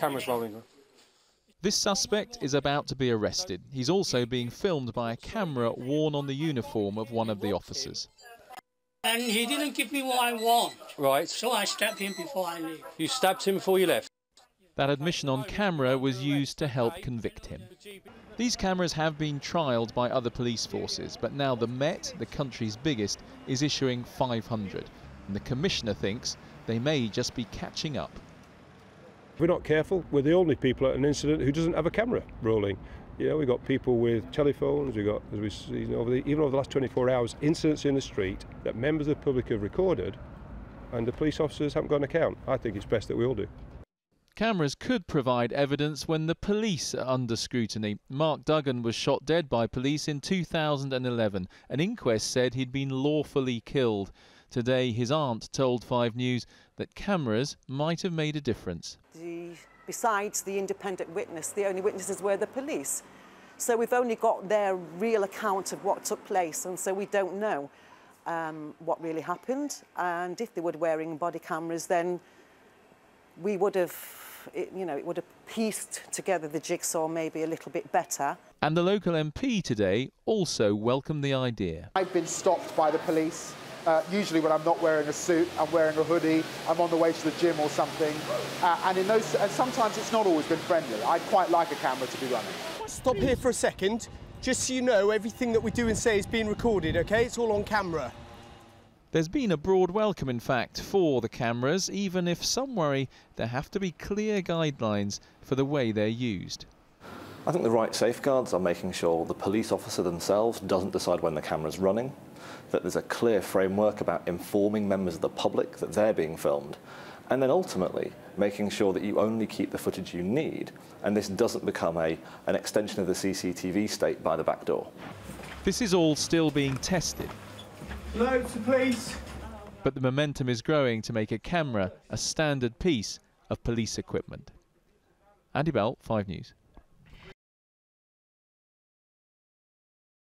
Camera's rolling. This suspect is about to be arrested. He's also being filmed by a camera worn on the uniform of one of the officers. And he didn't give me what I want, Right. so I stabbed him before I left. You stabbed him before you left. That admission on camera was used to help convict him. These cameras have been trialled by other police forces, but now the Met, the country's biggest, is issuing 500. And the Commissioner thinks they may just be catching up. If we're not careful, we're the only people at an incident who doesn't have a camera rolling. You know, we've got people with telephones, we've got, as we've seen over the, even over the last 24 hours, incidents in the street that members of the public have recorded and the police officers haven't got an account. I think it's best that we all do. Cameras could provide evidence when the police are under scrutiny. Mark Duggan was shot dead by police in 2011. An inquest said he'd been lawfully killed. Today, his aunt told 5 News that cameras might have made a difference. The, besides the independent witness, the only witnesses were the police. So we've only got their real account of what took place, and so we don't know um, what really happened. And if they were wearing body cameras, then we would have, it, you know, it would have pieced together the jigsaw maybe a little bit better. And the local MP today also welcomed the idea. I've been stopped by the police. Uh, usually, when I'm not wearing a suit, I'm wearing a hoodie. I'm on the way to the gym or something. Uh, and in those, and sometimes it's not always been friendly. I'd quite like a camera to be running. Stop here for a second. Just so you know, everything that we do and say is being recorded, okay? It's all on camera. There's been a broad welcome, in fact, for the cameras, even if some worry there have to be clear guidelines for the way they're used. I think the right safeguards are making sure the police officer themselves doesn't decide when the camera's running, that there's a clear framework about informing members of the public that they're being filmed, and then ultimately making sure that you only keep the footage you need and this doesn't become a, an extension of the CCTV state by the back door. This is all still being tested, Hello to police. but the momentum is growing to make a camera a standard piece of police equipment. Andy Bell, 5 News.